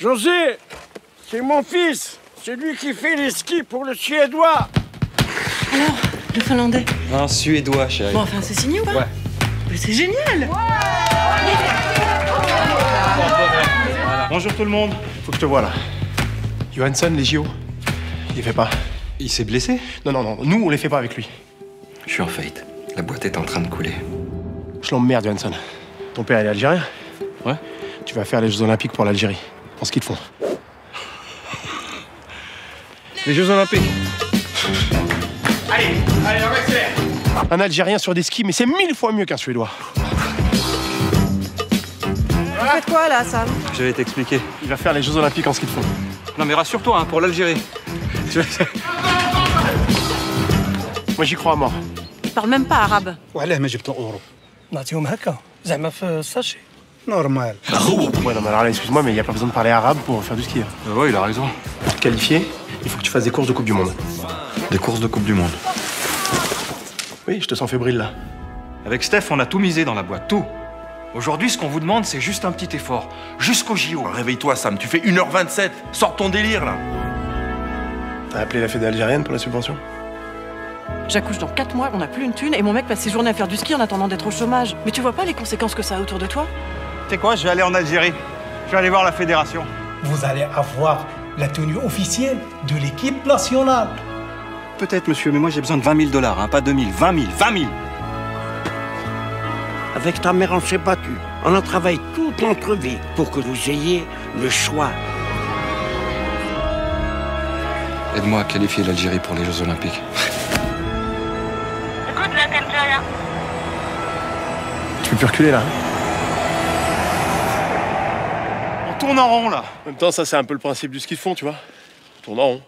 José, c'est mon fils. C'est lui qui fait les skis pour le Suédois. Alors, le finlandais Un Suédois, chérie. Bon, enfin, c'est signé ou pas Ouais. Mais c'est génial Bonjour tout le monde. Faut que je te vois là. Johansson, les JO, il les fait pas. Il s'est blessé? Non, non, non, nous on les fait pas avec lui. Je suis en faillite. La boîte est en train de couler. Je l'emmerde, Johansson. Ton père, il est algérien? Ouais. Tu vas faire les Jeux Olympiques pour l'Algérie. En ski qu'ils font. Les Jeux Olympiques. Allez, allez, on accélère. Un Algérien sur des skis, mais c'est mille fois mieux qu'un Suédois. Vous faites quoi là, Sam Je vais t'expliquer. Il va faire les Jeux Olympiques en ski de fond. Non, mais rassure-toi, hein, pour l'Algérie. Moi, j'y crois à mort. Il parle même pas arabe. Ouais, mais j'ai Normal. Ouais, non, mais alors là, excuse-moi, mais il n'y a pas besoin de parler arabe pour faire du ski. Hein. Euh, ouais, il a raison. Qualifié, il faut que tu fasses des courses de Coupe du Monde. Des courses de Coupe du Monde Oui, je te sens fébrile là. Avec Steph, on a tout misé dans la boîte, tout. Aujourd'hui, ce qu'on vous demande, c'est juste un petit effort. Jusqu'au JO. Bah, réveille-toi, Sam, tu fais 1h27. Sors ton délire là. T'as appelé la fédé algérienne pour la subvention? J'accouche dans 4 mois, on n'a plus une thune, et mon mec passe ses journées à faire du ski en attendant d'être au chômage. Mais tu vois pas les conséquences que ça a autour de toi? Sais quoi, je vais aller en Algérie. Je vais aller voir la fédération. Vous allez avoir la tenue officielle de l'équipe nationale. Peut-être, monsieur, mais moi j'ai besoin de 20 000 dollars, hein, pas 2 000. 20 000, 20 000 Avec ta mère, on s'est battu. On a travaillé toute notre vie pour que vous ayez le choix. Aide-moi à qualifier l'Algérie pour les Jeux Olympiques. Tu peux plus reculer là. Tourne en rond, là. En même temps, ça, c'est un peu le principe du ski de fond, tu vois. Tourne en rond.